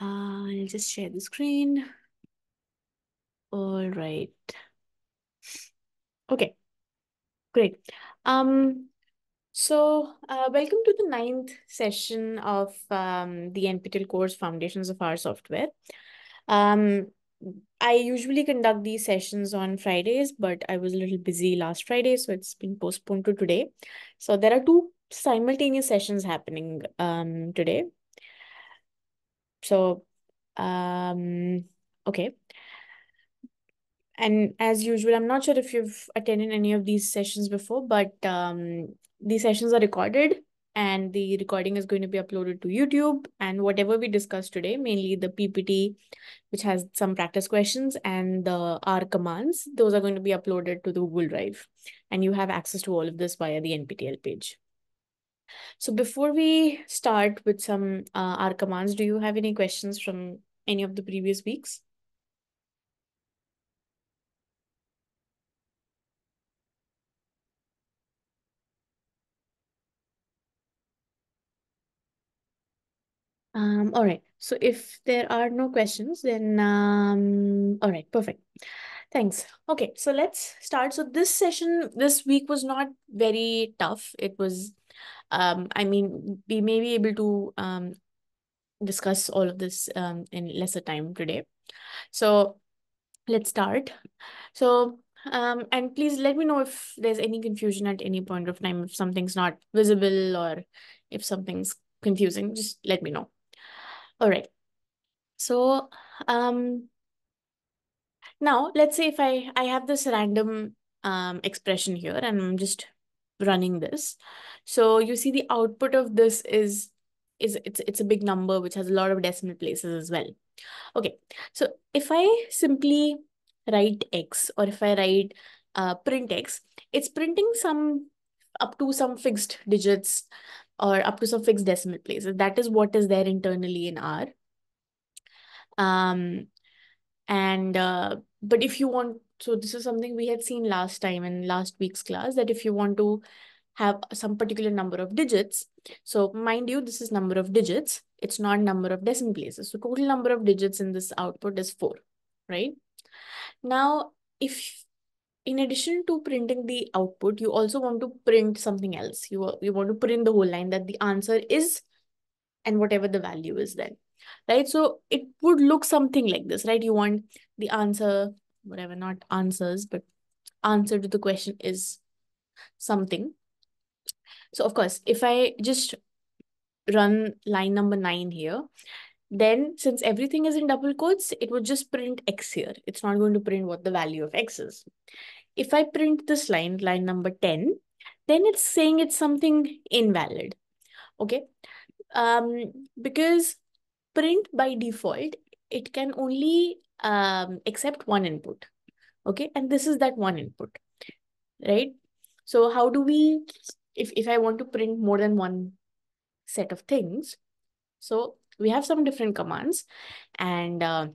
Uh, I'll just share the screen. All right. Okay, great. Um, so uh, welcome to the ninth session of um, the NPTEL course Foundations of R Software. Um, I usually conduct these sessions on Fridays, but I was a little busy last Friday, so it's been postponed to today. So there are two simultaneous sessions happening um, today. So, um, okay. And as usual, I'm not sure if you've attended any of these sessions before, but um, these sessions are recorded and the recording is going to be uploaded to YouTube. And whatever we discussed today, mainly the PPT, which has some practice questions, and the R commands, those are going to be uploaded to the Google Drive. And you have access to all of this via the NPTEL page. So before we start with some uh, R commands, do you have any questions from any of the previous weeks? Um, all right. So if there are no questions, then um, all right, perfect. Thanks. Okay, so let's start. So this session this week was not very tough. It was, um, I mean, we may be able to um discuss all of this um in lesser time today. So let's start. So um, and please let me know if there's any confusion at any point of time, if something's not visible or if something's confusing, just let me know. All right. So um, now let's say if I, I have this random um, expression here and I'm just running this. So you see the output of this is, is it's, it's a big number which has a lot of decimal places as well. Okay, so if I simply write x or if I write uh, print x, it's printing some up to some fixed digits or up to some fixed decimal places. That is what is there internally in R. Um, and uh, but if you want, so this is something we had seen last time in last week's class that if you want to have some particular number of digits, so mind you, this is number of digits. It's not number of decimal places. So total number of digits in this output is four, right? Now, if in addition to printing the output, you also want to print something else. You, you want to print the whole line that the answer is and whatever the value is then, right? So it would look something like this, right? You want the answer, whatever, not answers, but answer to the question is something. So of course, if I just run line number nine here, then since everything is in double quotes, it would just print x here. It's not going to print what the value of x is. If I print this line, line number 10, then it's saying it's something invalid. Okay. Um, because print by default, it can only um, accept one input. Okay. And this is that one input, right? So how do we, if, if I want to print more than one set of things, so we have some different commands and uh,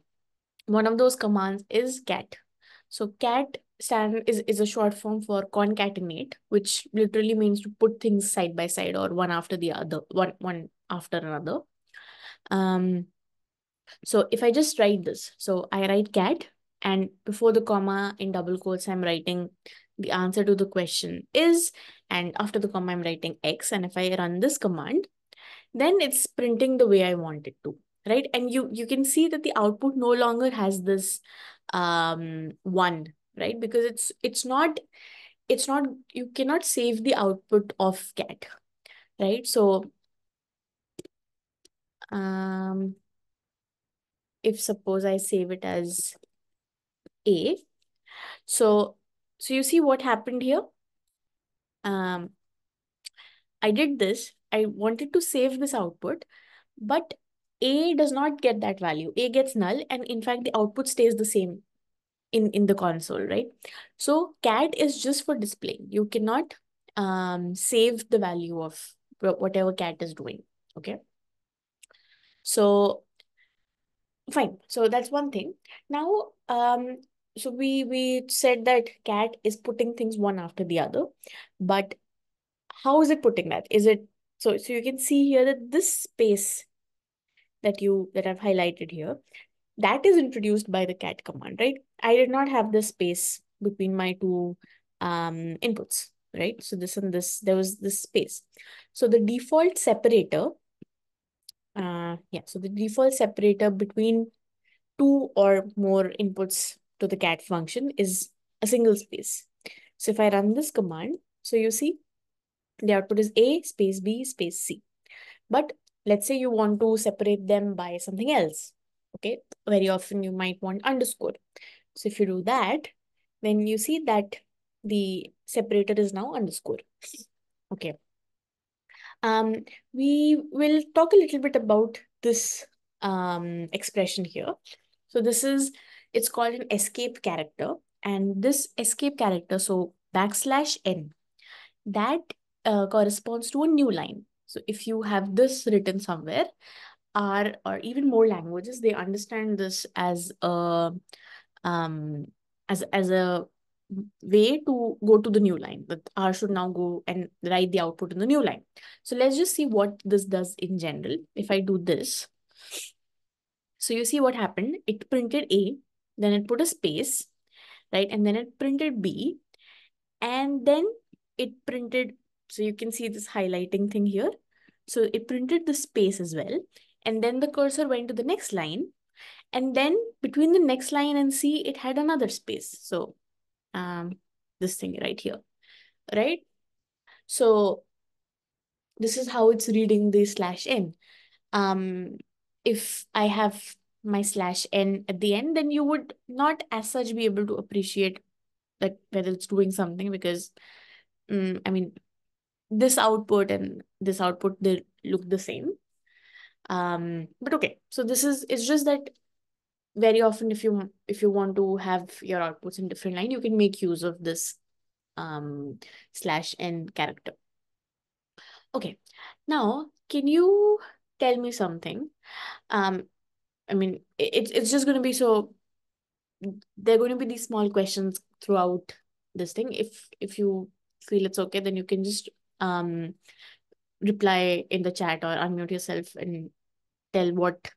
one of those commands is cat. So cat stand is, is a short form for concatenate, which literally means to put things side by side or one after the other, one, one after another. Um, so if I just write this, so I write cat and before the comma in double quotes, I'm writing the answer to the question is, and after the comma, I'm writing X. And if I run this command, then it's printing the way I want it to, right? And you, you can see that the output no longer has this um, one, right? Because it's, it's not, it's not, you cannot save the output of cat, right? So um, if suppose I save it as A, so, so you see what happened here? Um, I did this I wanted to save this output, but A does not get that value. A gets null, and in fact, the output stays the same in, in the console, right? So cat is just for displaying. You cannot um, save the value of whatever cat is doing, okay? So fine. So that's one thing. Now, um, so we we said that cat is putting things one after the other, but how is it putting that? Is it so, so you can see here that this space, that you that I've highlighted here, that is introduced by the cat command, right? I did not have the space between my two um, inputs, right? So this and this, there was this space. So the default separator, uh, yeah, so the default separator between two or more inputs to the cat function is a single space. So if I run this command, so you see the output is A space B space C. But let's say you want to separate them by something else. Okay, very often you might want underscore. So if you do that, then you see that the separator is now underscore. Okay. Um, we will talk a little bit about this um, expression here. So this is, it's called an escape character. And this escape character, so backslash n, that uh, corresponds to a new line. So if you have this written somewhere, R or even more languages, they understand this as a um as as a way to go to the new line. That R should now go and write the output in the new line. So let's just see what this does in general. If I do this, so you see what happened. It printed A, then it put a space, right? And then it printed B, and then it printed, so you can see this highlighting thing here. So it printed the space as well. And then the cursor went to the next line. And then between the next line and C, it had another space. So um, this thing right here, right? So this is how it's reading the slash n. Um, if I have my slash n at the end, then you would not as such be able to appreciate that whether it's doing something because, um, I mean, this output and this output, they look the same. Um, but okay, so this is, it's just that very often if you if you want to have your outputs in different line, you can make use of this um, slash n character. Okay, now can you tell me something? Um, I mean, it's it's just going to be so. There are going to be these small questions throughout this thing. If if you feel it's okay, then you can just um reply in the chat or unmute yourself and tell what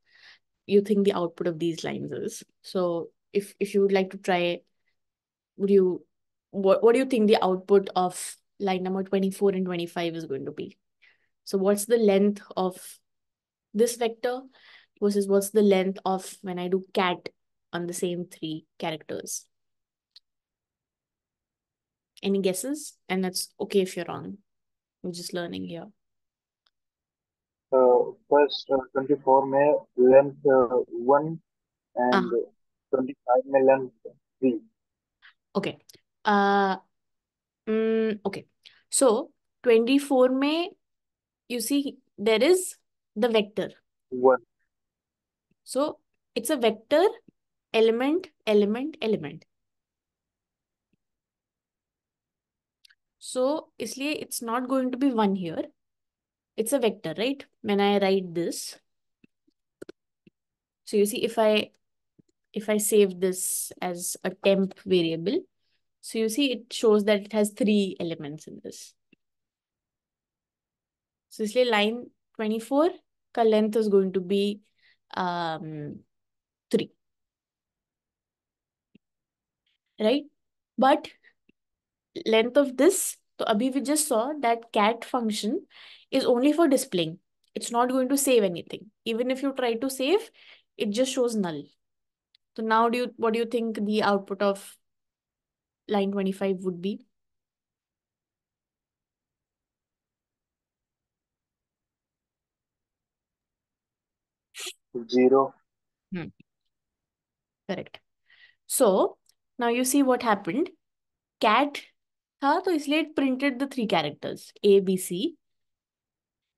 you think the output of these lines is. So if if you would like to try, would you what what do you think the output of line number 24 and 25 is going to be? So what's the length of this vector versus what's the length of when I do cat on the same three characters? Any guesses? And that's okay if you're wrong. I'm just learning here. First twenty four में length one and twenty five में length three Okay. Uh, mm, okay. So 24 में you see there is the vector. One So it's a vector element, element, element. So इसलिए it's not going to be one here. it's a vector, right? When I write this, so you see if I if I save this as a temp variable, so you see it shows that it has three elements in this. So this line 24, ka length is going to be um, 3. Right? But length of this, so abhi we just saw that cat function is only for displaying. It's not going to save anything. Even if you try to save, it just shows null. So now do you what do you think the output of line 25 would be? Zero Correct. So now you see what happened. Cat था तो इसलिए it printed the three characters A, B, C.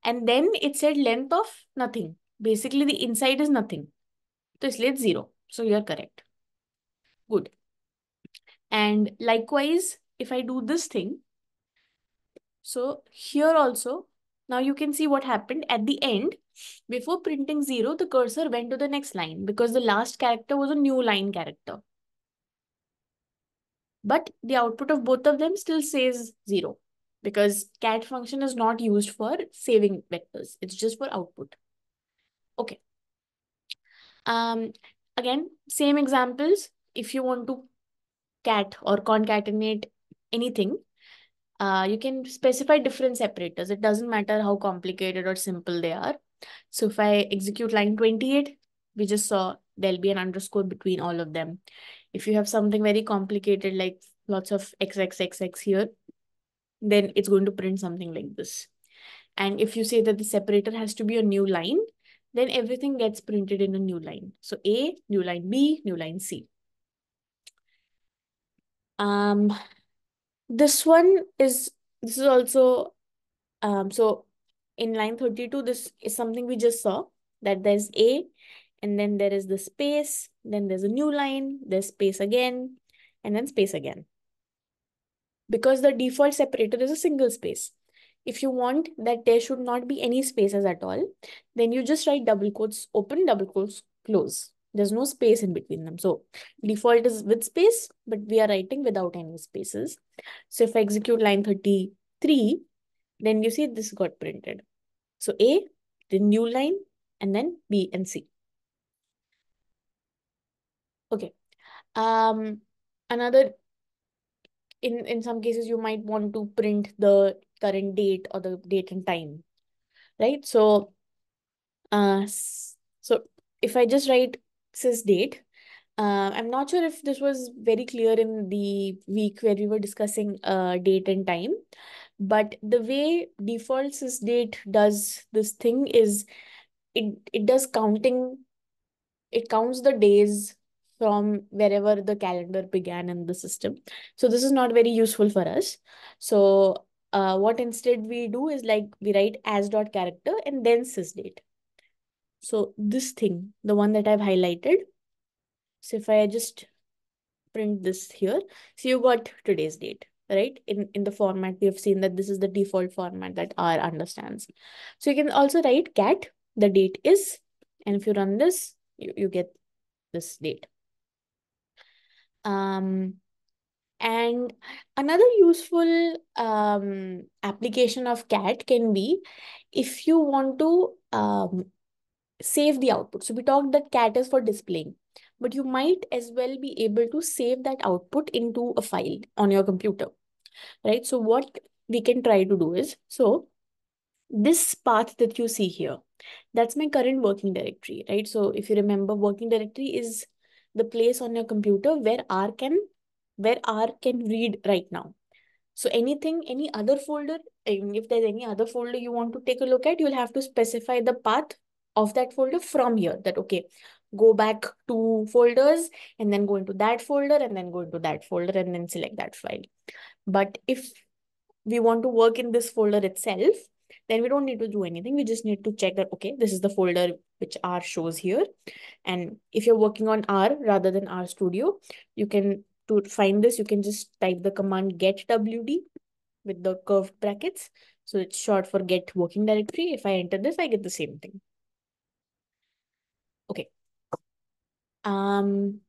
and then it said length of nothing. Basically, the inside is nothing. So it's zero. So you're correct. Good. And likewise, if I do this thing, so here also, now you can see what happened at the end. Before printing zero, the cursor went to the next line because the last character was a new line character. But the output of both of them still says zero because cat function is not used for saving vectors. It's just for output. Okay. Um, again, same examples. If you want to cat or concatenate anything, uh, you can specify different separators. It doesn't matter how complicated or simple they are. So if I execute line 28, we just saw there'll be an underscore between all of them. If you have something very complicated like lots of xxxx here, then it's going to print something like this. And if you say that the separator has to be a new line, then everything gets printed in a new line. So A, new line B, new line C. Um, this one is, this is also, um, so in line 32, this is something we just saw that there's A and then there is the space, then there's a new line, there's space again, and then space again. Because the default separator is a single space. If you want that there should not be any spaces at all, then you just write double quotes open, double quotes close. There's no space in between them. So default is with space, but we are writing without any spaces. So if I execute line 33, then you see this got printed. So A, the new line, and then B and C. Okay. Um, another, in, in some cases, you might want to print the current date or the date and time, right? So, uh, so if I just write sys date, uh, I'm not sure if this was very clear in the week where we were discussing uh, date and time, but the way default sys date does this thing is it, it does counting, it counts the days from wherever the calendar began in the system. So this is not very useful for us. So uh, what instead we do is like we write as dot character and then sysdate. So this thing, the one that I've highlighted. So if I just print this here, so you got today's date, right? In, in the format, we have seen that this is the default format that R understands. So you can also write cat, the date is, and if you run this, you, you get this date. Um, and another useful um, application of cat can be if you want to um, save the output. So we talked that cat is for displaying, but you might as well be able to save that output into a file on your computer, right? So what we can try to do is, so this path that you see here, that's my current working directory, right? So if you remember, working directory is the place on your computer where R can where R can read right now. So anything, any other folder, um, if there's any other folder you want to take a look at, you'll have to specify the path of that folder from here that, okay, go back to folders and then go into that folder and then go into that folder and then select that file. But if we want to work in this folder itself, then we don't need to do anything. We just need to check that, okay, this is the folder which R shows here. And if you're working on R rather than R Studio, you can, to find this, you can just type the command get WD with the curved brackets. So it's short for get working directory. If I enter this, I get the same thing. Okay. Um,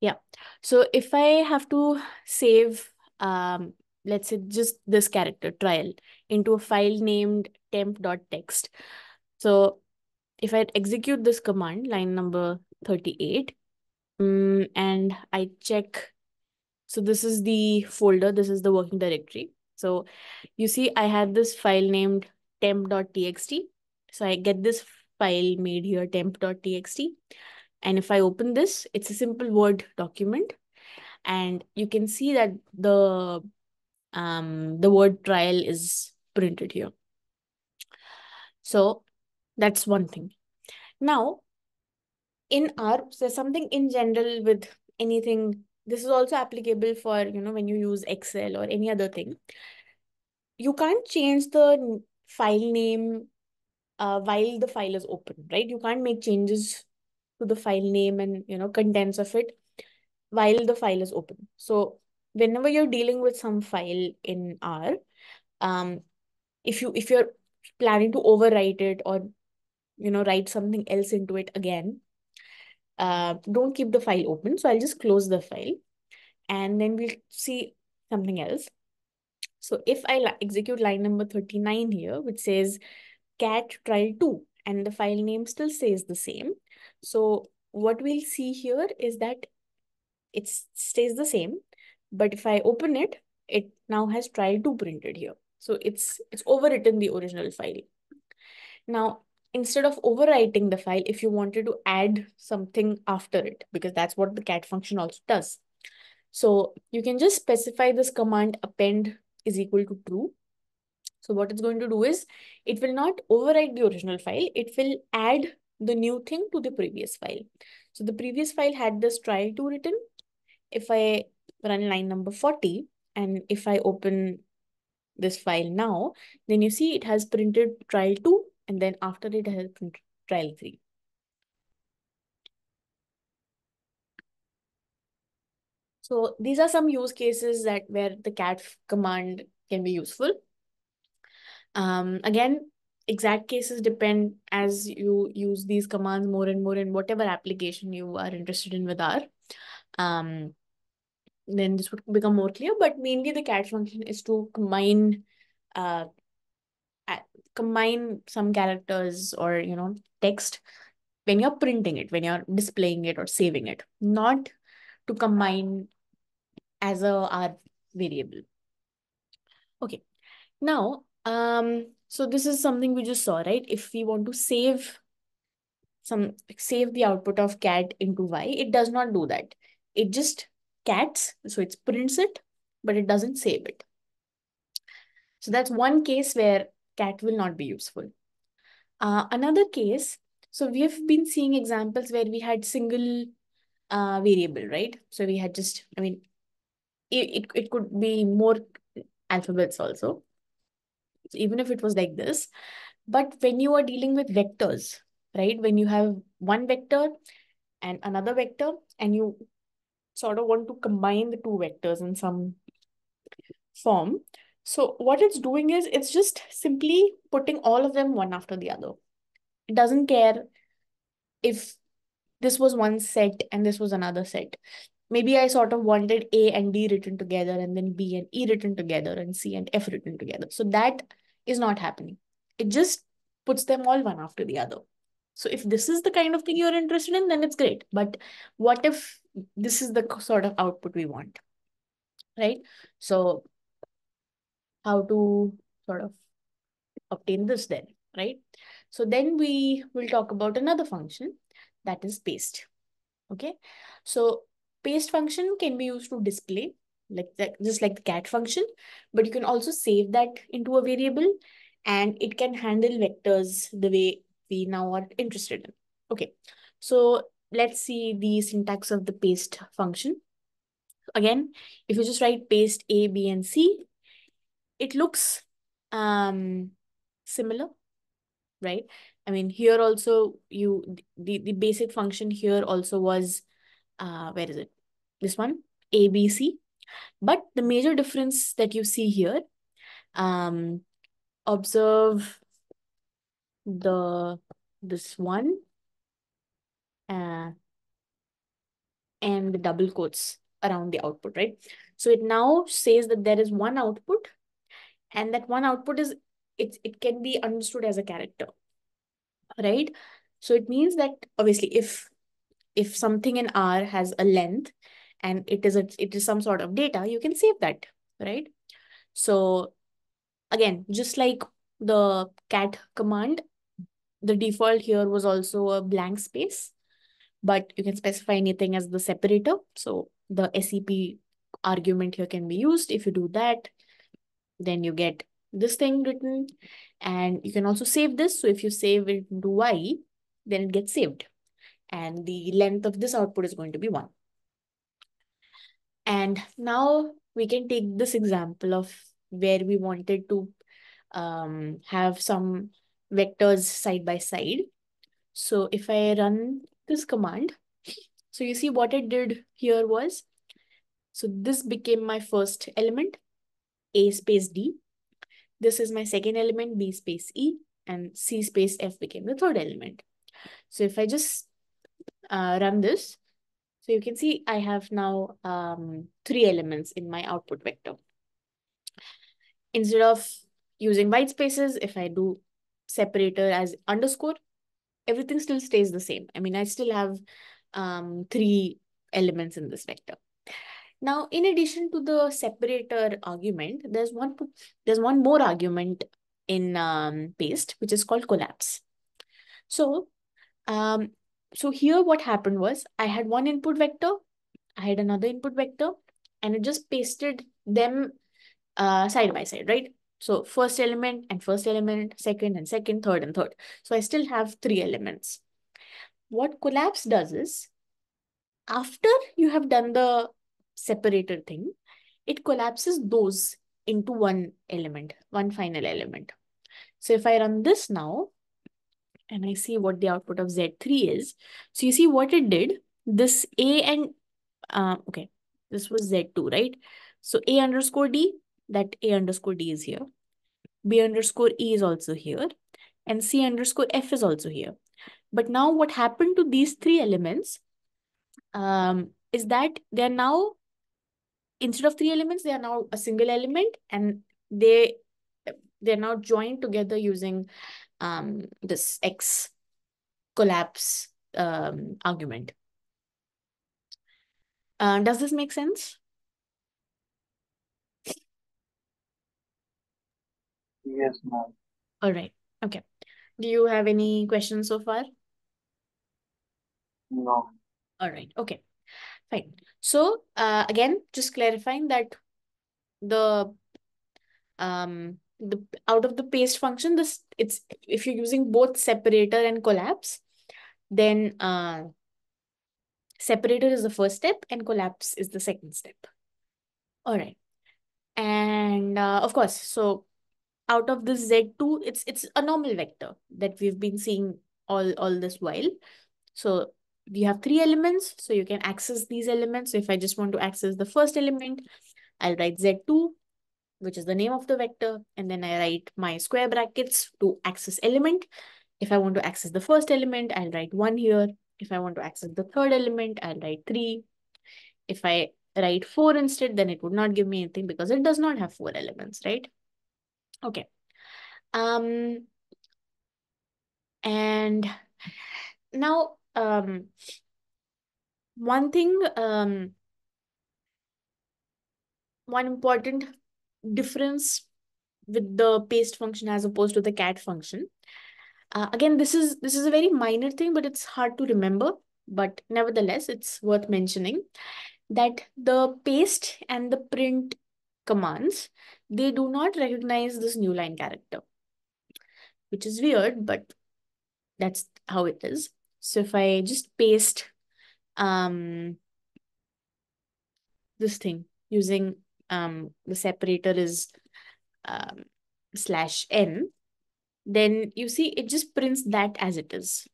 yeah. So if I have to save um, let's say just this character trial into a file named temp.txt. So if I execute this command, line number 38, um, and I check, so this is the folder, this is the working directory. So you see, I had this file named temp.txt. So I get this file made here, temp.txt. And if I open this, it's a simple Word document. And you can see that the um, the word trial is printed here. So that's one thing. Now, in R, there's something in general with anything. This is also applicable for, you know, when you use Excel or any other thing. You can't change the file name uh, while the file is open, right? You can't make changes to the file name and, you know, contents of it while the file is open. So whenever you're dealing with some file in R, um, if you if you're planning to overwrite it or you know write something else into it again, uh, don't keep the file open. So I'll just close the file, and then we'll see something else. So if I execute line number 39 here, which says cat trial 2 and the file name still says the same. So what we'll see here is that it stays the same. But if I open it, it now has trial 2 printed here. So it's it's overwritten the original file. Now, instead of overwriting the file, if you wanted to add something after it, because that's what the cat function also does. So you can just specify this command append is equal to true. So what it's going to do is it will not overwrite the original file. It will add the new thing to the previous file. So the previous file had this trial to written. If I run line number 40 and if I open this file now, then you see it has printed trial 2 and then after it has printed trial 3. So these are some use cases that where the cat command can be useful. Um, again, exact cases depend as you use these commands more and more in whatever application you are interested in with R. Um, then this would become more clear, but mainly the cat function is to combine uh, combine some characters or, you know, text when you're printing it, when you're displaying it or saving it, not to combine as a R variable. Okay, now, um, so this is something we just saw, right? If we want to save some, save the output of cat into Y, it does not do that. It just cats, so it prints it, but it doesn't save it. So that's one case where cat will not be useful. Uh, another case, so we have been seeing examples where we had single uh, variable, right? So we had just, I mean, it, it, it could be more alphabets also, so even if it was like this. But when you are dealing with vectors, right? When you have one vector and another vector, and you sort of want to combine the two vectors in some form. So what it's doing is it's just simply putting all of them one after the other. It doesn't care if this was one set and this was another set maybe I sort of wanted A and D written together and then B and E written together and C and F written together. So that is not happening. It just puts them all one after the other. So if this is the kind of thing you're interested in, then it's great. But what if this is the sort of output we want, right? So how to sort of obtain this then, right? So then we will talk about another function that is paste. Okay, so paste function can be used to display like that, just like the cat function, but you can also save that into a variable and it can handle vectors the way we now are interested in. Okay, so let's see the syntax of the paste function. Again, if you just write paste A, B, and C, it looks um, similar, right? I mean, here also you the, the basic function here also was uh, where is it? This one, ABC. But the major difference that you see here, um, observe the this one uh, and the double quotes around the output, right? So it now says that there is one output and that one output is, it, it can be understood as a character, right? So it means that obviously if if something in R has a length and it is a, it is some sort of data, you can save that, right? So again, just like the cat command, the default here was also a blank space, but you can specify anything as the separator. So the SEP argument here can be used. If you do that, then you get this thing written and you can also save this. So if you save it into Y, then it gets saved and the length of this output is going to be 1. And now we can take this example of where we wanted to um, have some vectors side by side. So if I run this command, so you see what it did here was, so this became my first element, A space D. This is my second element, B space E, and C space F became the third element. So if I just uh, run this, so you can see I have now um, three elements in my output vector. Instead of using white spaces, if I do separator as underscore, everything still stays the same. I mean, I still have um, three elements in this vector. Now, in addition to the separator argument, there's one there's one more argument in um, paste, which is called collapse. So, um, so here what happened was I had one input vector, I had another input vector, and it just pasted them uh, side by side, right? So first element and first element, second and second, third and third. So I still have three elements. What collapse does is, after you have done the separator thing, it collapses those into one element, one final element. So if I run this now, and I see what the output of Z3 is, so you see what it did, this A and, uh, okay, this was Z2, right? So A underscore D, that A underscore D is here. B underscore E is also here. And C underscore F is also here. But now what happened to these three elements um, is that they're now, instead of three elements, they are now a single element and they, they're now joined together using um, this X collapse um, argument. Uh, does this make sense? Yes, ma'am. All right. Okay. Do you have any questions so far? No. All right. Okay. Fine. So uh, again, just clarifying that the um the out of the paste function, this it's if you're using both separator and collapse, then uh separator is the first step and collapse is the second step. All right. And uh, of course, so out of this Z2, it's it's a normal vector that we've been seeing all, all this while. So we have three elements, so you can access these elements. So if I just want to access the first element, I'll write Z2, which is the name of the vector, and then I write my square brackets to access element. If I want to access the first element, I'll write one here. If I want to access the third element, I'll write three. If I write four instead, then it would not give me anything because it does not have four elements, right? Okay. Um, and now, um, one thing, um, one important difference with the paste function as opposed to the cat function. Uh, again, this is this is a very minor thing, but it's hard to remember. But nevertheless, it's worth mentioning that the paste and the print commands, they do not recognize this new line character, which is weird, but that's how it is. So if I just paste um, this thing using um, the separator is um, slash n, then you see it just prints that as it is.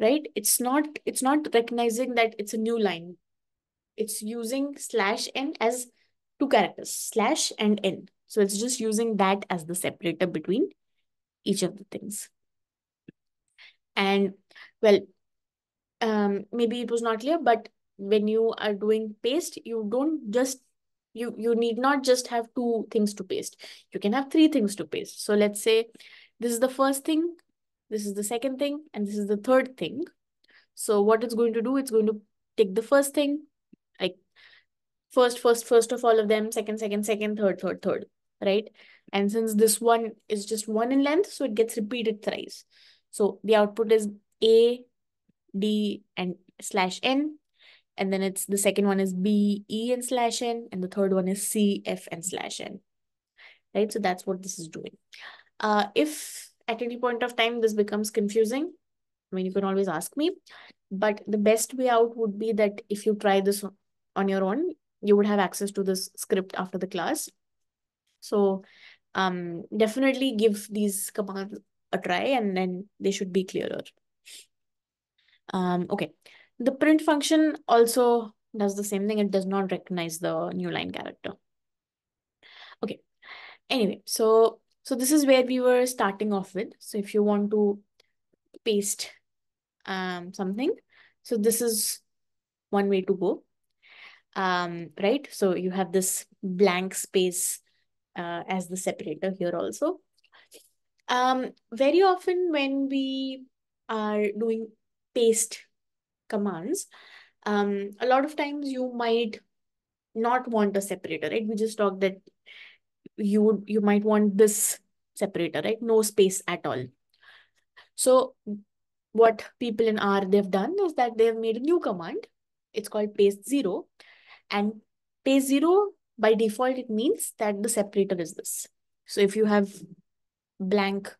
Right? It's not, it's not recognizing that it's a new line. It's using slash n as two characters, slash and n. So it's just using that as the separator between each of the things. And well, um, maybe it was not clear, but when you are doing paste, you don't just, you, you need not just have two things to paste. You can have three things to paste. So let's say this is the first thing, this is the second thing, and this is the third thing. So what it's going to do, it's going to take the first thing, first, first, first of all of them, second, second, second, third, third, third, right? And since this one is just one in length, so it gets repeated thrice. So the output is A, D, and slash N. And then it's the second one is B, E, and slash N. And the third one is C, F, and slash N. Right? So that's what this is doing. Uh, if at any point of time this becomes confusing, I mean, you can always ask me. But the best way out would be that if you try this on your own, you would have access to this script after the class. So um, definitely give these commands a try and then they should be clearer. Um, okay, the print function also does the same thing. It does not recognize the new line character. Okay, anyway, so so this is where we were starting off with. So if you want to paste um, something, so this is one way to go. Um, right, so you have this blank space uh, as the separator here also. Um, very often when we are doing paste commands, um, a lot of times you might not want a separator, right? We just talked that you would you might want this separator, right? No space at all. So what people in R they've done is that they've made a new command. It's called paste zero. And paste zero by default it means that the separator is this. So if you have blank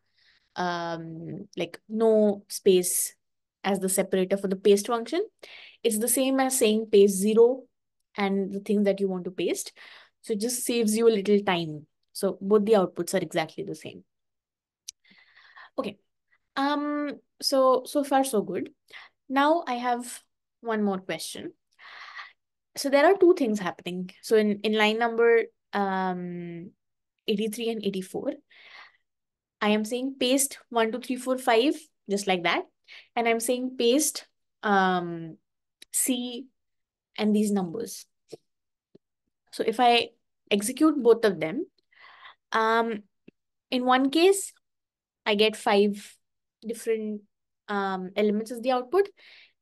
um like no space as the separator for the paste function, it's the same as saying paste zero and the thing that you want to paste. So it just saves you a little time. So both the outputs are exactly the same. Okay. Um, so so far so good. Now I have one more question. So there are two things happening. So in, in line number um 83 and 84, I am saying paste 1, 2, 3, 4, 5, just like that. And I'm saying paste um C and these numbers. So if I execute both of them, um, in one case, I get five different um, elements as the output.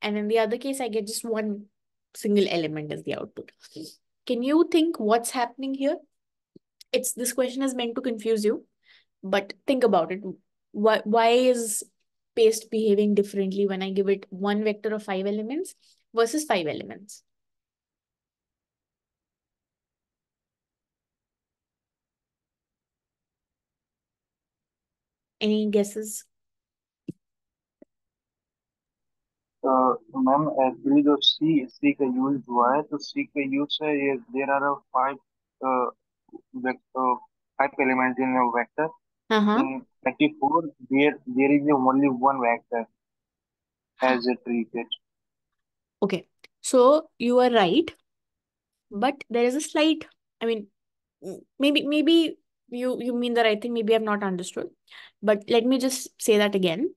And in the other case, I get just one single element as the output. Can you think what's happening here? It's this question is meant to confuse you, but think about it. Why, why is paste behaving differently when I give it one vector of five elements versus five elements? Any guesses? Ma'am actually जो C सी का use हुआ है तो सी का use है ये there are five five elements in vector Uh-huh. in 34 there there is only one vector as a treated Okay, so you are right, but there is a slight, I mean, m- maybe maybe you you mean the right thing, maybe I've not understood. But let me just say that again.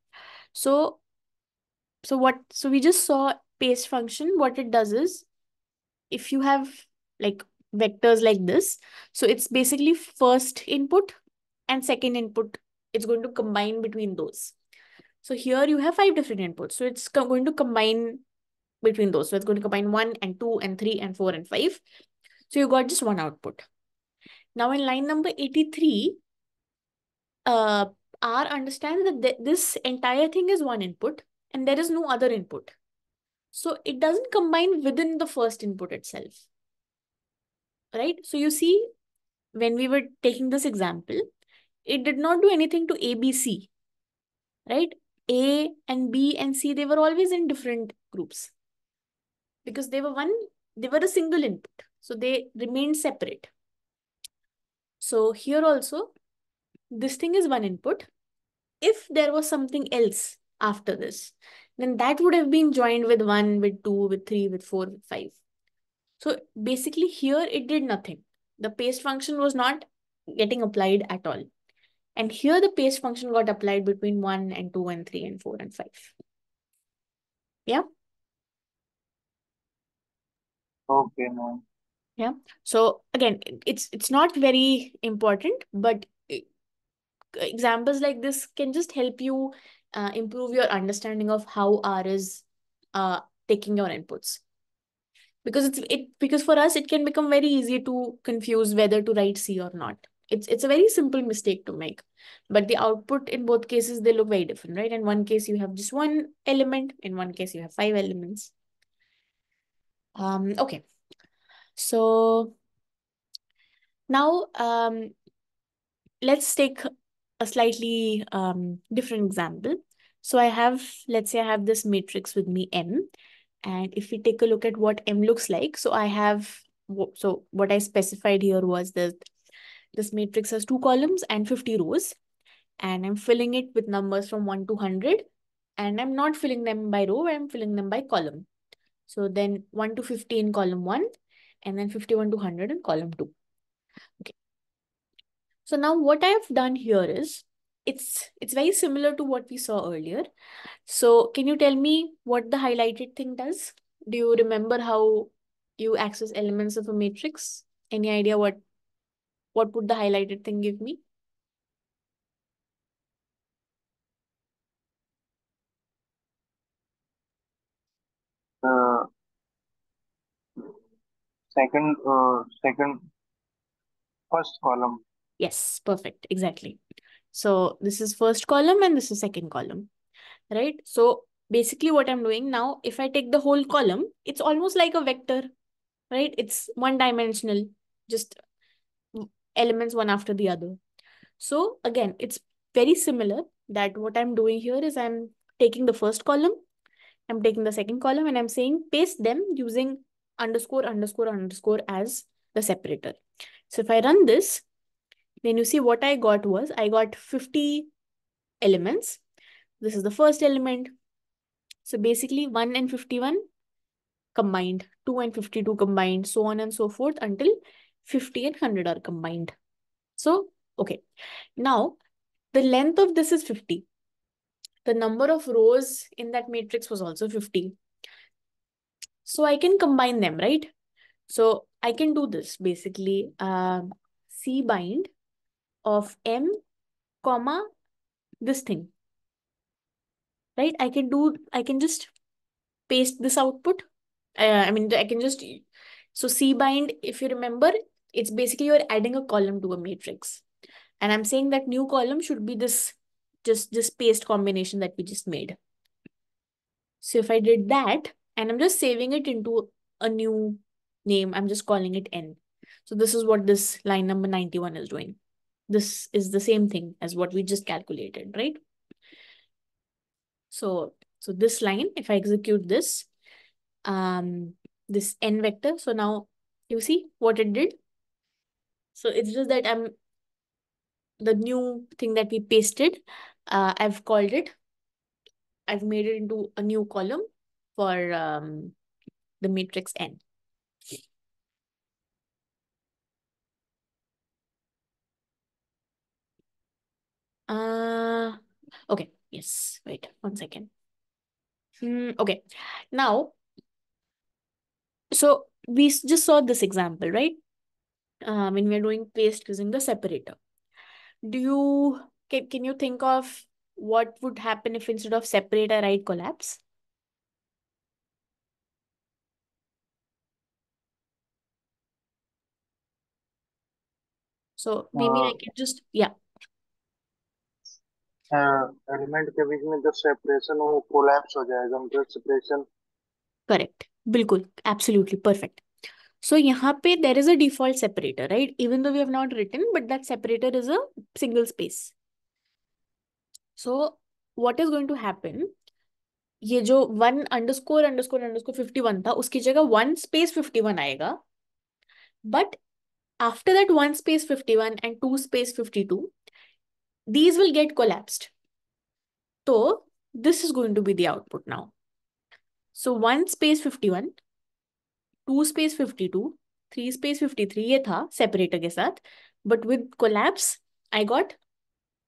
So so what so we just saw paste function. What it does is if you have like vectors like this, so it's basically first input and second input, it's going to combine between those. So here you have five different inputs. So it's going to combine between those. So it's going to combine one and two and three and four and five. So you got just one output. Now in line number 83, uh, R understands that th this entire thing is one input and there is no other input. So it doesn't combine within the first input itself. Right? So you see, when we were taking this example, it did not do anything to ABC. Right? A and B and C, they were always in different groups because they were one, they were a single input. So they remained separate. So here also, this thing is one input. If there was something else after this, then that would have been joined with one, with two, with three, with four, with five. So basically here it did nothing. The paste function was not getting applied at all. And here the paste function got applied between one and two and three and four and five. Yeah. okay ma'am Yeah. So again, it's it's not very important, but uh, examples like this can just help you uh, improve your understanding of how R is uh, taking your inputs. Because it's it because for us it can become very easy to confuse whether to write C or not. It's it's a very simple mistake to make. But the output in both cases they look very different, right? In one case you have just one element, in one case you have five elements. Um, okay. So now um let's take a slightly um, different example. So I have, let's say I have this matrix with me M. And if we take a look at what M looks like, so I have, so what I specified here was that this matrix has two columns and 50 rows. And I'm filling it with numbers from 1 to 100. And I'm not filling them by row, I'm filling them by column. So then 1 to 50 in column 1, and then 51 to 100 in column 2. Okay. So now what I've done here is, it's, it's very similar to what we saw earlier. So can you tell me what the highlighted thing does? Do you remember how you access elements of a matrix? Any idea what, what would the highlighted thing give me? Uh, second uh, second first column Yes, perfect. Exactly. So this is first column and this is second column, right? So basically what I'm doing now, if I take the whole column, it's almost like a vector, right? It's one dimensional, just elements one after the other. So again, it's very similar that what I'm doing here is I'm taking the first column, I'm taking the second column and I'm saying paste them using underscore, underscore, underscore as the separator. So if I run this, then you see what I got was I got 50 elements. This is the first element. So basically 1 and 51 combined, 2 and 52 combined, so on and so forth until 50 and 100 are combined. So, okay. Now, the length of this is 50. The number of rows in that matrix was also 50. So I can combine them, right? So I can do this basically. Uh, C bind of M comma this thing. Right? I can do, I can just paste this output. Uh, I mean, I can just, so C bind, if you remember, it's basically you're adding a column to a matrix. And I'm saying that new column should be this, just this paste combination that we just made. So if I did that, and I'm just saving it into a new name, I'm just calling it N. So this is what this line number 91 is doing. This is the same thing as what we just calculated, right? So, so this line, if I execute this, um, this N vector, so now you see what it did? So it's just that I'm the new thing that we pasted, uh, I've called it, I've made it into a new column for um, the matrix N. Uh, okay, yes, wait one second. Hmm, okay, now, so we just saw this example, right? Uh, when we're doing paste using the separator. Do you, can, can you think of what would happen if instead of separator, I write collapse? So maybe I uh, can just, yeah, अच्छा, element के बीच में जो separation वो collapse हो जाएगा मतलब separation correct बिल्कुल एब्सोल्युटली परफेक्ट सो यहाँ पे there is a default separator right even though we have not written but that separator is a single space so what is going to happen ये जो one underscore underscore underscore fifty one था, उसकी जगह one space fifty one आएगा. But after that one space fifty one and two space fifty two these will get collapsed. So this is going to be the output now. So 1 space 51, 2 space 52, 3 space 53 ये था separator के साथ. But with collapse, I got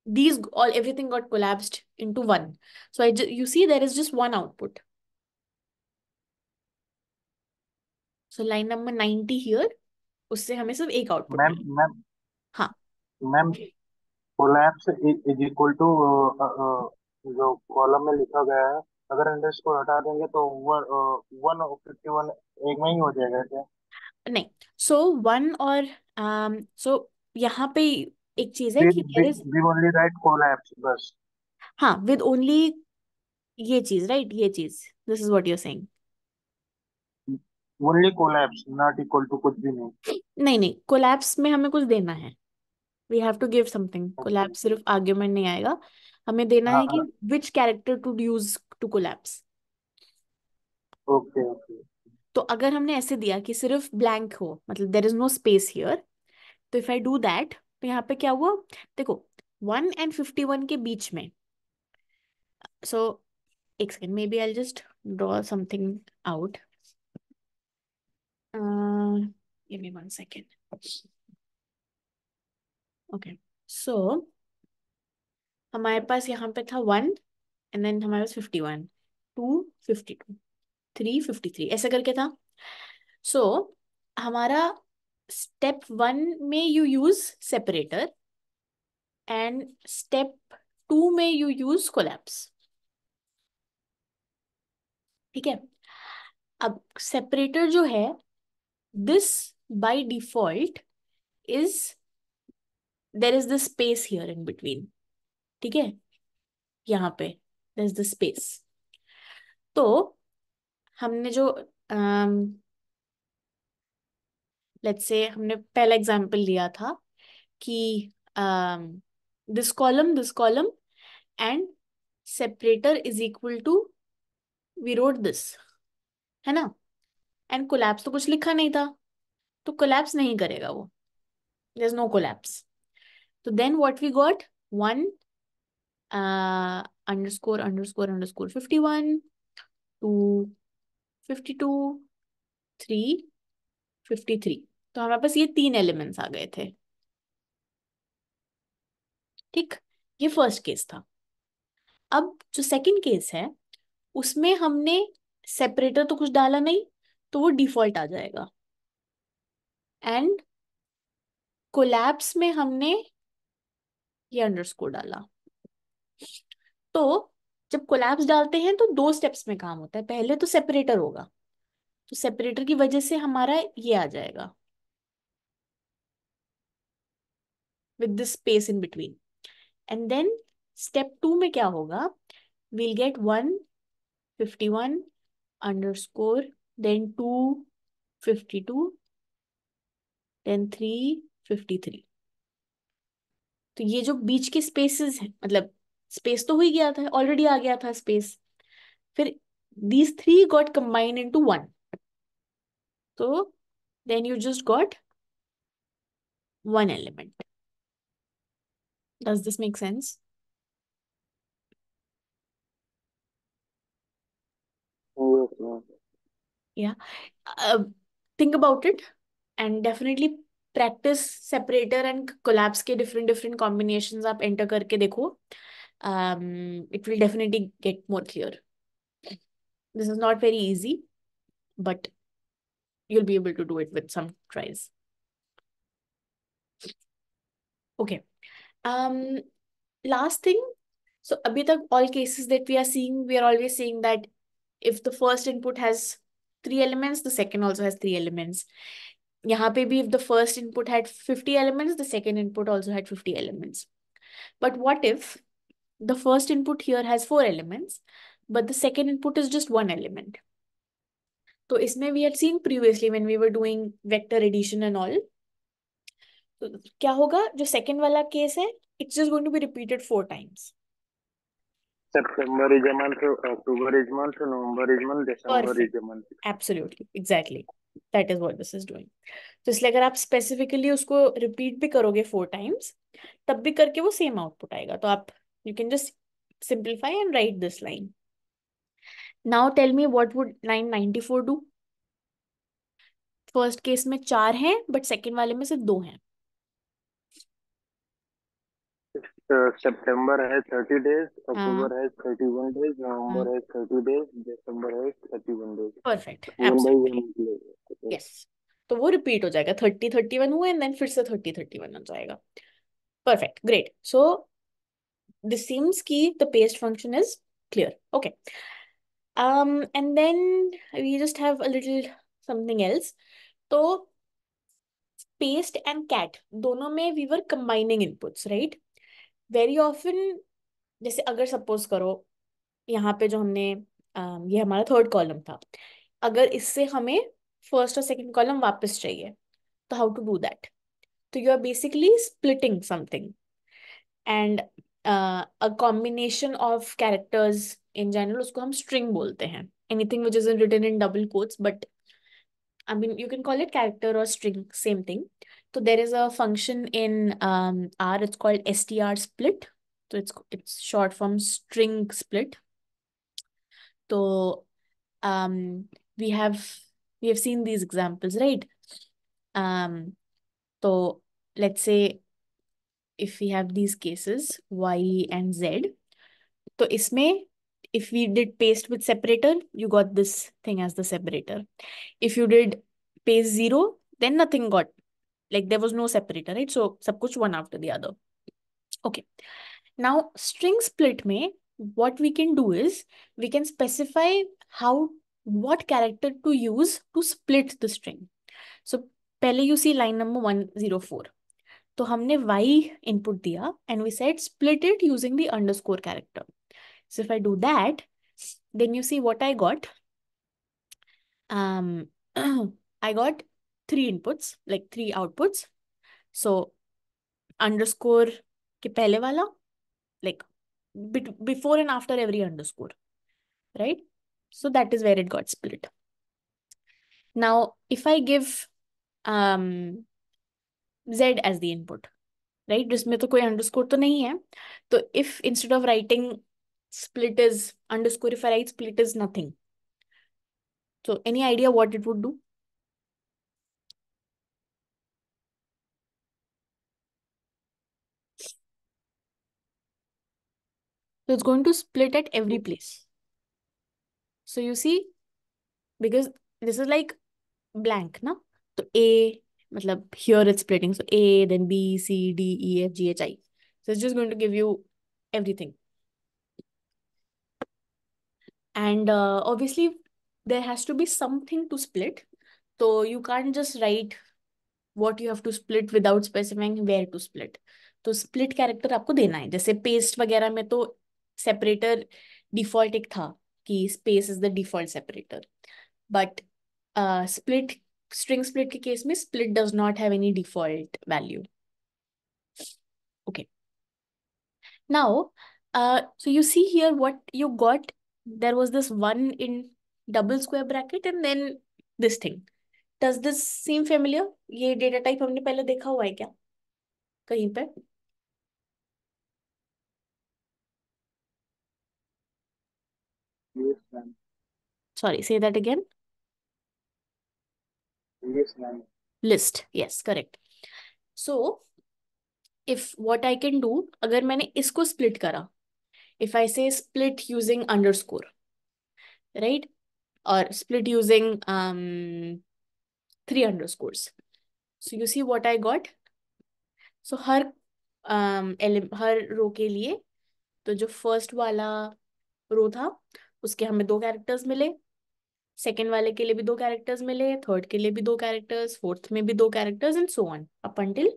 these all everything got collapsed into one. So I you see there is just one output. So line number 90 here, उससे हमें सिर्फ एक output ma'am मिला. Ma'am हाँ. Ma'am collapse is equal to जो column में लिखा गया है अगर अंडरस्कोर हटा देंगे तो वन वन फिफ्टी वन एक में ही हो जाएगा क्या? नहीं सो so, वन और सो यहाँ पे एक चीज़ है कि there is we only write collapse बस। हाँ विद ओनली ये चीज़ राइट ये चीज़। This is what you are saying only collapse not equal to कुछ भी नहीं। नहीं नहीं कोलैप्स में हमें कुछ देना है। We have to give something collapse सिर्फ़ आर्ग्यूमेंट नहीं आएगा। हमें देना हाँ है कि which character to use to collapse okay okay तो अगर हमने ऐसे दिया कि सिर्फ़ ब्लैंक हो मतलब there is no space here तो इफ़ आई डू दैट तो यहाँ पे क्या हुआ? देखो वन एंड फिफ्टी वन के बीच में सो एक second maybe I just draw something out give me one second okay so हमारे पास यहाँ पे था वन एंड देन हमारे पास fifty one two fifty two three fifty three ऐसा करके था. सो so, हमारा स्टेप वन में you use separator and step two में यू यूज़ कोलैप्स ठीक है? अब सेपरेटर जो है this by default is there is the space here in between ठीक है? यहाँ पे देर इज़ द स्पेस तो हमने जो लेट्स से हमने पहला एग्ज़ाम्पल लिया था कि this column this column and separator is equal to we wrote this है ना? एंड कोलैप्स तो कुछ लिखा नहीं था। तो कोलैप्स नहीं करेगा वो। देर इज़ नो कोलैप्स तो then what we got one underscore underscore underscore fifty one two fifty two three fifty three तो हमारे पास ये तीन एलिमेंट्स आ गए थे। ठीक? ये फ़र्स्ट केस था। अब जो सेकंड केस है, उसमें हमने सेपरेटर तो कुछ डाला नहीं तो वो डिफ़ॉल्ट आ जाएगा। एंड कोलैप्स में हमने ये अंडरस्कोर डाला। तो जब कोलैप्स डालते हैं तो दो स्टेप्स में काम होता है। पहले तो सेपरेटर होगा। तो सेपरेटर की वजह से हमारा ये आ जाएगा। With this space in between and then step two में क्या होगा? We'll get 151 underscore, then 252 then 353 तो ये जो बीच के स्पेसेस हैं मतलब स्पेस तो हो ही गया था ऑलरेडी आ गया था स्पेस फिर these three got combined into one तो then you just got one element does this make sense या think about it and definitely practice separator and collapse के different different combinations आप enter करके देखो um, it will definitely get more clear this is not very easy but you'll be able to do it with some tries okay um last thing so abhi tak all cases that we are seeing we are always saying that if the first input has three elements the second also has three elements यहाँ पे भी if the first input had 50 elements the second input also had 50 elements but what if the first input here has four elements but the second input is just one element तो इसमें we had seen previously when we were doing vector addition and all तो क्या होगा जो second वाला case है going to be repeated four times September is a month, October is month, November is month, December is a month. Absolutely, exactly. That is what this is doing तो इसलिए अगर आप स्पेसिफिकली उसको repeat भी करोगे four times तब भी करके वो सेम आउटपुट आएगा। तो आप you can just simplify and write this line now tell me what would line 94 do first case में चार हैं बट सेकेंड वाले में से दो हैं। सितंबर है थर्टी डेज़ अक्टूबर है थर्टी वन डेज़ नवंबर है थर्टी डेज़ दिसंबर है thirty one days perfect yes तो वो रिपीट हो जाएगा. थर्टी थर्टी वन हुआ एंड देन फिर से थर्टी थर्टी वन हो जाएगा. Perfect great so this seems की the paste function is clear okay um and then we just have a little something else. so paste and cat dono mein we were combining inputs right? Very often जैसे अगर suppose करो यहाँ पे जो हमने ये हमारा थर्ड कॉलम था अगर इससे हमें फ़र्स्ट और सेकंड कॉलम वापस चाहिए तो हाउ टू डू दैट तो you are basically splitting something and a combination of characters in general उसको हम स्ट्रिंग बोलते हैं. Anything which is written in double quotes but I mean, you can call it character और string same thing. So there is a function in um, R, it's called str split. So it's, it's short from string split. So um, we have we have seen these examples, right? Um, so let's say if we have these cases, y and z. So isme, if we did paste with separator, you got this thing as the separator. If you did paste zero, then nothing got like there was no separator, right? So sab kuch one after the other. Okay. Now string split में what we can do is we can specify how what character to use to split the string. सो पहले you see line number one zero four तो हमने y input दिया and we said split it using the underscore character so if i do that then you see what i got um i got three inputs like three outputs so underscore के पहले वाला like before and after every underscore right so that is where it got split now if i give um z as the input right जिसमें तो कोई underscore तो नहीं है तो if instead of writing split is underscore if I write split is nothing so any idea what it would do so it's going to split at every place so you see because this is like blank na so a matlab here it's splitting so a then b c d e f g h i so it's just going to give you everything and uh, obviously there has to be something to split so you can't just write what you have to split without specifying where to split तो split character आपको देना है जैसे paste वगैरह में तो separator default एक था कि space is the default separator but split string split के केस में split does not have any default value okay now so you see here what you got there was this one in double square bracket and then this thing does this same familiar ये data type हमने पहले देखा हुआ है क्या? कहीं पर Yes, ma'am. Sorry, say that again. Yes, ma'am. List. Yes, correct. So, if what I can do, अगर मैंने इसको split करा, if I say split using underscore, right? Or split using um three underscores. So you see what I got? So her um, हर रो के लिए तो जो first वाला रो था उसके हमें दो कैरेक्टर्स मिले। सेकेंड वाले के लिए भी दो कैरेक्टर्स मिले थर्ड के लिए भी दो कैरेक्टर्स फोर्थ में भी दो characters and so on up until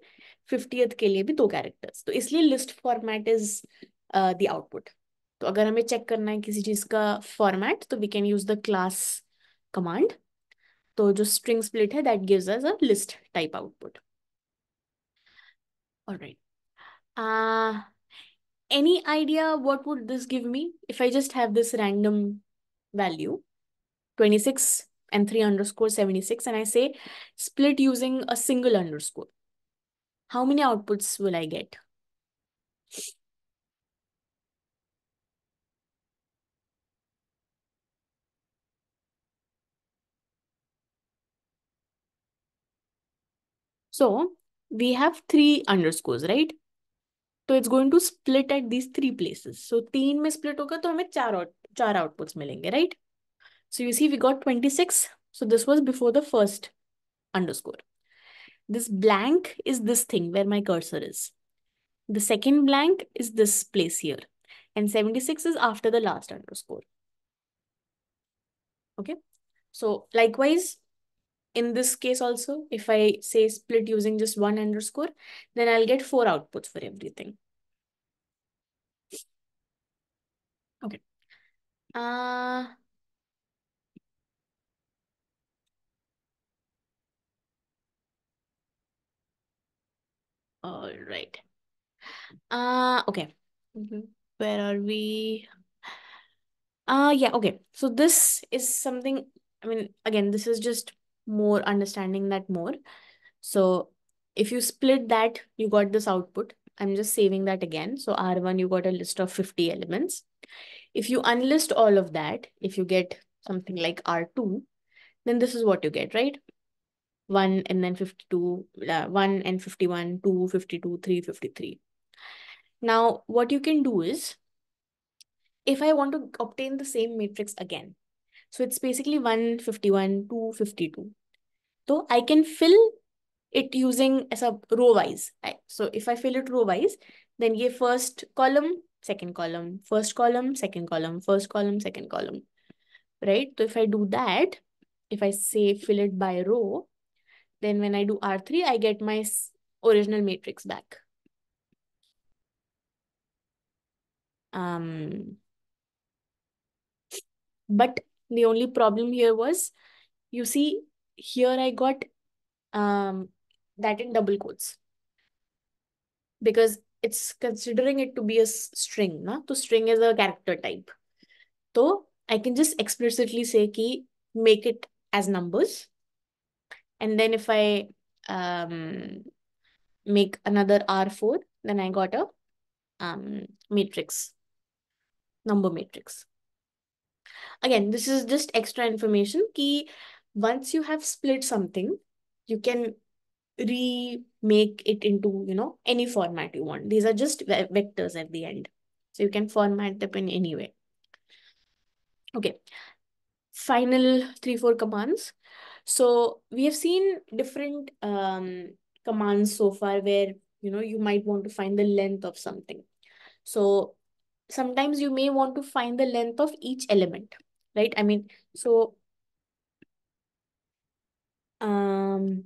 fiftieth के लिए भी दो कैरेक्टर्स तो इसलिए list format is the output तो अगर हमें चेक करना है किसी चीज़ का फॉर्मेट तो we can use the class command तो जो स्ट्रिंग स्प्लिट है that gives us a list type output alright any idea what would this give me if I just have this random value 26 and 3 underscore 76 and I say split using a single underscore how many outputs will I get So we have three underscores, right? So it's going to split at these three places. So तीन में split होगा तो हमें चार out चार outputs मिलेंगे, right? So you see we got 26. So this was before the first underscore. This blank is this thing where my cursor is. The second blank is this place here. And 76 is after the last underscore. Okay. So likewise, in this case also, if I say split using just one underscore, then I'll get four outputs for everything. Okay. Uh, all right. Uh, okay. Mm-hmm. Where are we? Uh, yeah, okay. So this is something, I mean, again, this is just more understanding that more. So if you split that, you got this output. I'm just saving that again. So R1, you got a list of 50 elements. If you unlist all of that, if you get something like R2, then this is what you get, right? 1 and then 52, uh, 1 and 51, 2, 52, 3, 53. Now, what you can do is, if I want to obtain the same matrix again, so it's basically 151, 252. So I can fill it using as a row wise. So if I fill it row wise, then ye first column, second column, first column, second column, first column, second column, right? So if I do that, if I say fill it by row, then when I do R3, I get my original matrix back. Um, but the only problem here was, you see, here I got um, that in double quotes because it's considering it to be a string. Na? So string is a character type. So I can just explicitly say key make it as numbers. And then if I um, make another R4, then I got a um, matrix, number matrix. Again, this is just extra information. Key, once you have split something, you can remake it into, you know, any format you want. These are just ve vectors at the end. So you can format them in any way. Okay. Final three, four commands. So we have seen different um, commands so far where, you know, you might want to find the length of something. So sometimes you may want to find the length of each element, right? I mean, so um,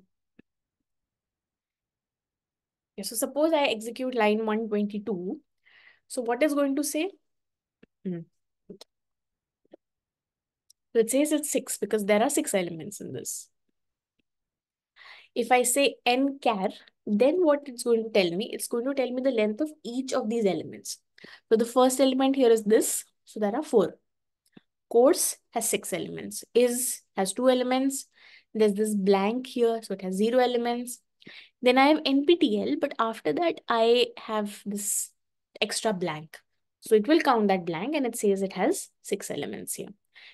yeah, so suppose I execute line 122. So what is going to say? Hmm. So it says it's six because there are six elements in this. If I say n char, then what it's going to tell me? It's going to tell me the length of each of these elements. So the first element here is this. So there are four. Course has six elements. Is has two elements. There's this blank here. So it has zero elements. Then I have NPTEL, but after that I have this extra blank. So it will count that blank and it says it has six elements here.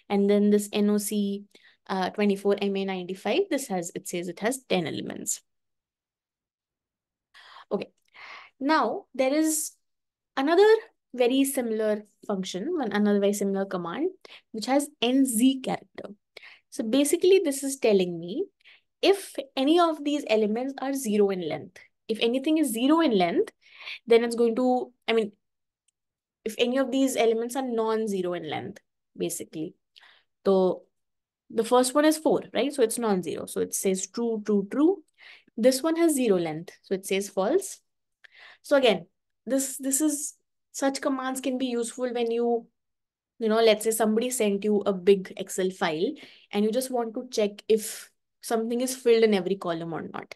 And then this NOC uh, 24 MA95, this has, it says it has 10 elements. Okay. Now there is another very similar function, one another very similar command, which has NZ character. So basically this is telling me if any of these elements are zero in length, if anything is zero in length, then it's going to, I mean, if any of these elements are non-zero in length, basically. So the first one is 4, right? So it's non-zero. So it says true, true, true. This one has zero length. So it says false. So again, this, this is such commands can be useful when you, you know, let's say somebody sent you a big Excel file and you just want to check if something is filled in every column or not.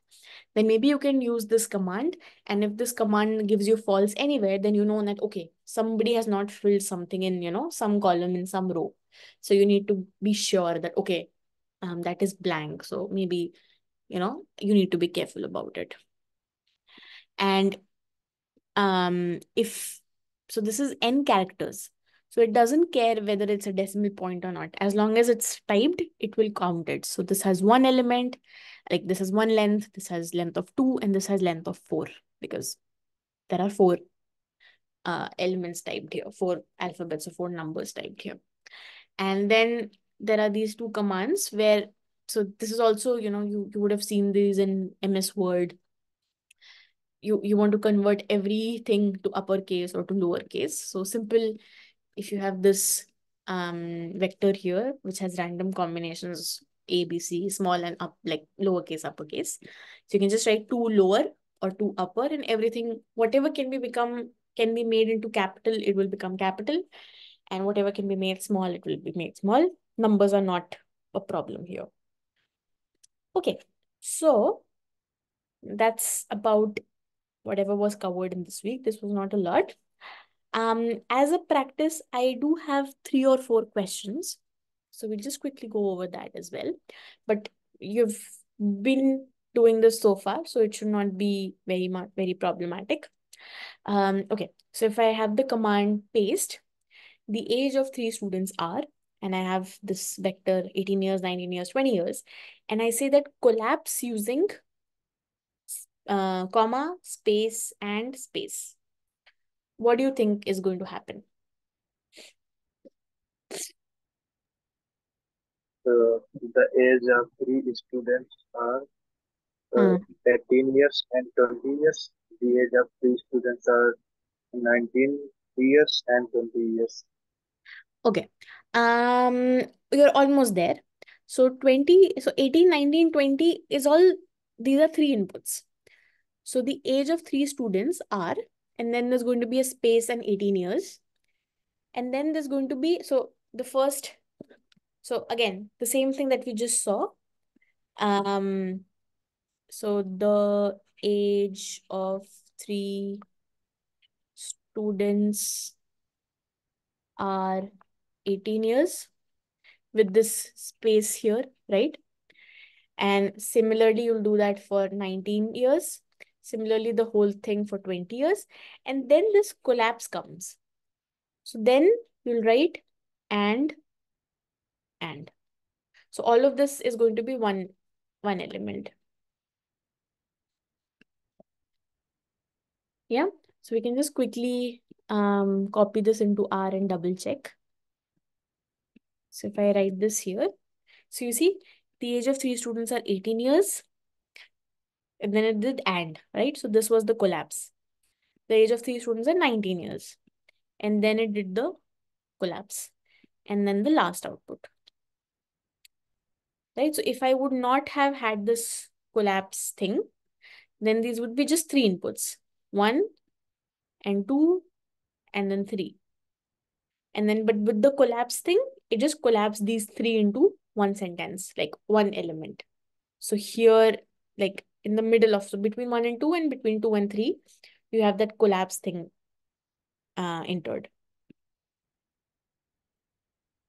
Then maybe you can use this command. And if this command gives you false anywhere, then you know that, okay, somebody has not filled something in, you know, some column in some row. So you need to be sure that, okay, um, that is blank. So maybe, you know, you need to be careful about it. And um, if, so this is n characters. So it doesn't care whether it's a decimal point or not. As long as it's typed, it will count it. So this has one element, like this has one length, this has length of two, and this has length of four because there are four uh, elements typed here, four alphabets or four numbers typed here. And then there are these two commands where, so this is also, you know, you, you would have seen these in MS Word. You, you want to convert everything to uppercase or to lowercase. So simple, if you have this um, vector here, which has random combinations A, B, C, small and up, like lowercase, uppercase. So you can just write tolower or toupper and everything, whatever can be become, can be made into capital, it will become capital and whatever can be made small, it will be made small. Numbers are not a problem here. Okay, so that's about whatever was covered in this week. This was not a lot. Um, as a practice, I do have three or four questions. So we'll just quickly go over that as well. But you've been doing this so far, so it should not be very much very problematic. Um, okay, so if I have the command paste, the age of three students are, and I have this vector 18 years, 19 years, 20 years, and I say that collapse using uh, comma, space, and space. What do you think is going to happen? Uh, the age of three students are uh. 18 years and 20 years. The age of three students are 19 years and 20 years. Okay. Um, you're almost there. So 20, so 18, 19, 20 is all these are three inputs. So the age of three students are, and then there's going to be a space and 18 years. And then there's going to be, so the first, so again, the same thing that we just saw. Um, so the age of three students are 18 years with this space here, right? And similarly, you'll do that for 19 years. Similarly, the whole thing for 20 years. And then this collapse comes. So then you'll write and, and. So all of this is going to be one, one element. Yeah, so we can just quickly um, copy this into R and double check. So if I write this here, so you see the age of three students are 18 years. And then it did and, right? So this was the collapse. The age of three students are 19 years. And then it did the collapse. And then the last output. Right? So if I would not have had this collapse thing, then these would be just three inputs. One and two and then three. And then, but with the collapse thing, it just collapsed these three into one sentence, like one element. So here, like in the middle of, so between one and two and between two and three, you have that collapse thing uh, entered.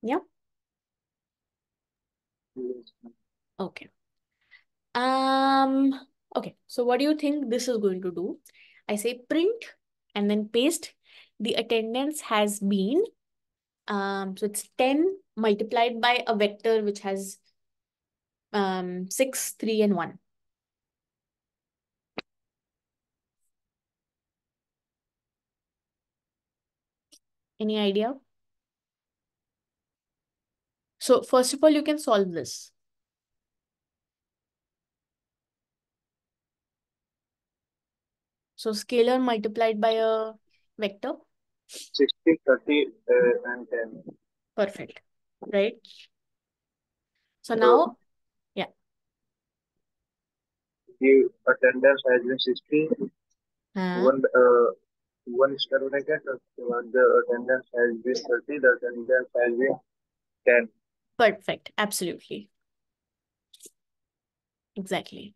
Yeah. Okay. Um, okay. So what do you think this is going to do? I say print and then paste. The attendance has been, um, so it's 10 multiplied by a vector which has um, 6, 3, and 1. Any idea? So first of all, you can solve this. So scalar multiplied by a vector. 60, 30, uh, and 10. Perfect. Right? So now, yeah. The attendance has been 60. Uh, One, uh, one bracket, the attendance has been 30, the attendance has been 10. perfect. Absolutely. Exactly.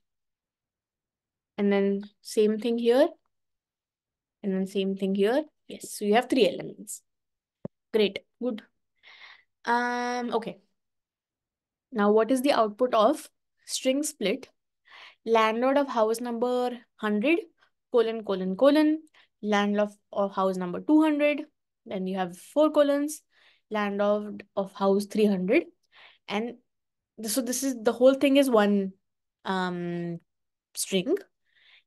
And then same thing here. And then same thing here. Yes, so you have three elements. Great, good. Um, okay. Now what is the output of string split? Landlord of house number 100, colon, colon, colon. Landlord of, of house number 200. Then you have four colons. Landlord of house 300. And this, so this is, the whole thing is one um, string.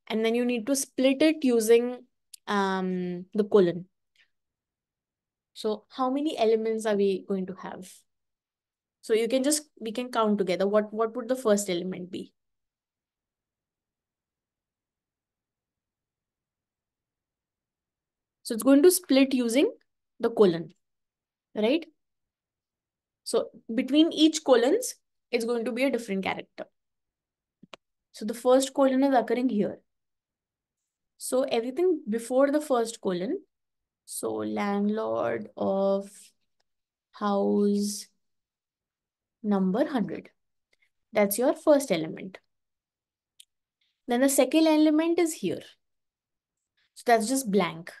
And then you need to split it using um, the colon. So how many elements are we going to have? So you can just, we can count together. What, what would the first element be? So it's going to split using the colon, right? So between each colons, it's going to be a different character. So the first colon is occurring here. So everything before the first colon, so landlord of house number 100. That's your first element. Then the second element is here. So that's just blank,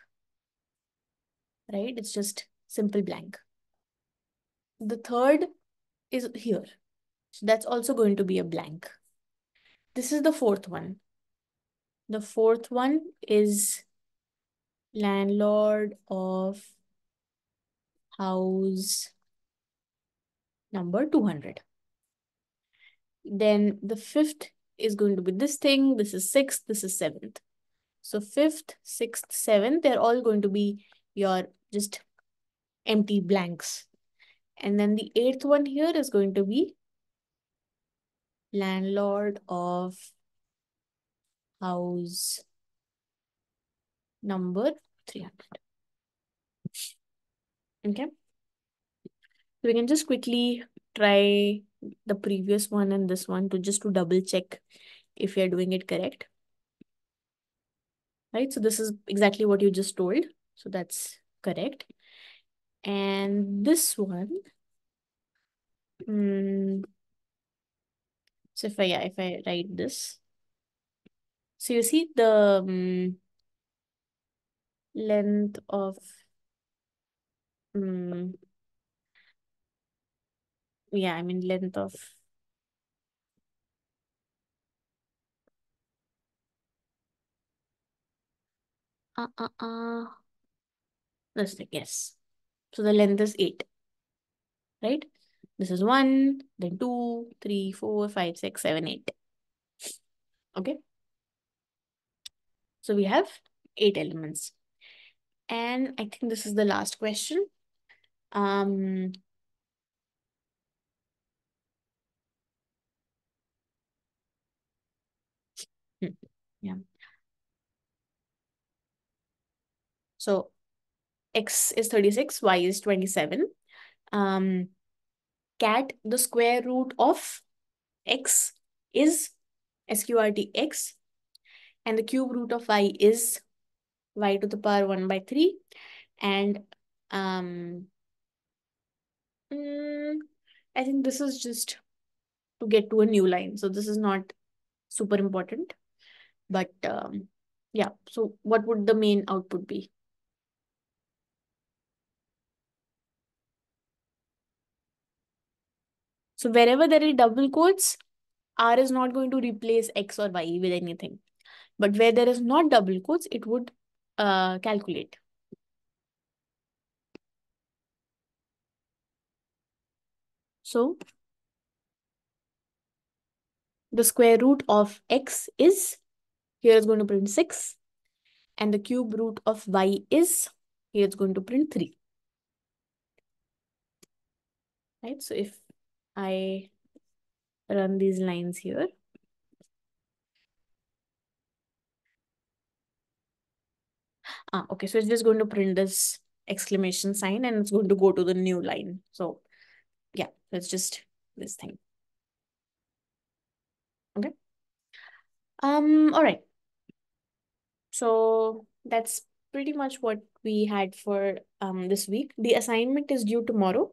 right? It's just simple blank. The third is here. So that's also going to be a blank. This is the fourth one. The fourth one is landlord of house number 200. Then the fifth is going to be this thing. This is sixth. This is seventh. So fifth, sixth, seventh, they're all going to be your just empty blanks. And then the eighth one here is going to be landlord of house number 300. Okay. So we can just quickly try the previous one and this one to just to double check if you're doing it correct. Right, so this is exactly what you just told. So that's correct. And this one, mm, so if I, if I write this, so you see the um, length of, um, yeah, I mean length of uh uh uh this thing, yes. So the length is eight, right? This is one, then two, three, four, five, six, seven, eight. Okay. So we have eight elements. And I think this is the last question. Um, hmm, yeah. So x is 36, y is 27. Um, cat, the square root of x is sqrt x and the cube root of y is y to the power 1 by 3 and um mm, I think this is just to get to a new line. So this is not super important but um, yeah. So what would the main output be so wherever there are double quotes r is not going to replace x or y with anything. But where there is not double quotes it would uh, calculate. So the square root of x is here is going to print 6 and the cube root of y is here it's going to print 3 right? So if i run these lines here. Ah okay so it's just going to print this exclamation sign and it's going to go to the new line. So yeah it's just this thing. Okay. Um all right so that's pretty much what we had for um this week. The assignment is due tomorrow.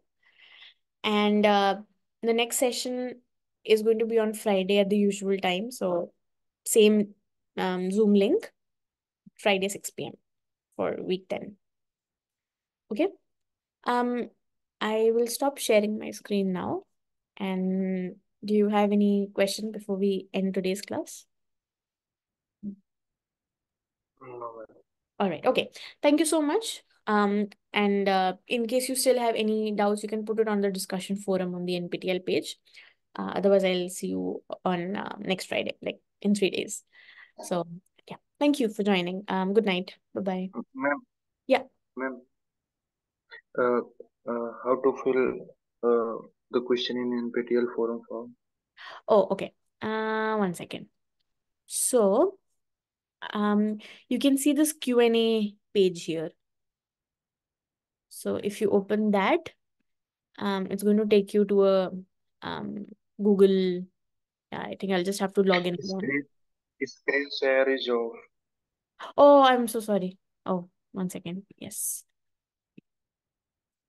And uh, the next session is going to be on Friday at the usual time. So same um, Zoom link, Friday 6 p.m. for week 10. Okay. Um, I will stop sharing my screen now. And do you have any question before we end today's class? No, All right. Okay. Thank you so much. Um, and uh, in case you still have any doubts, you can put it on the discussion forum on the NPTEL page. Uh, otherwise, I'll see you on uh, next Friday, like in three days. So yeah, thank you for joining. Um, good night. Bye bye. Ma'am. Yeah. Ma'am. Uh, uh, how to fill uh, the question in NPTEL forum form? Oh, okay. Uh, one second. So, um, you can see this Q&A page here. So if you open that, um, it's going to take you to a um, Google. Yeah, I think I'll just have to log in. Screen, screen share is off. Oh, I'm so sorry. Oh, one second. Yes.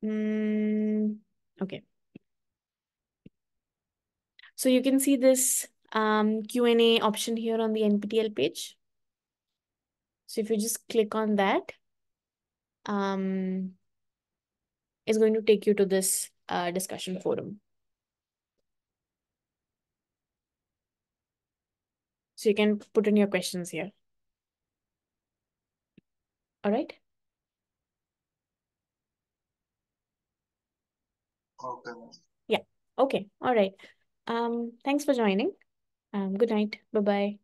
Mm, okay. So you can see this um, Q&A option here on the NPTEL page. So if you just click on that, um, it's going to take you to this uh, discussion forum. So you can put in your questions here. All right. Okay. Yeah. Okay. All right. Um, thanks for joining. Um, good night. Bye-bye.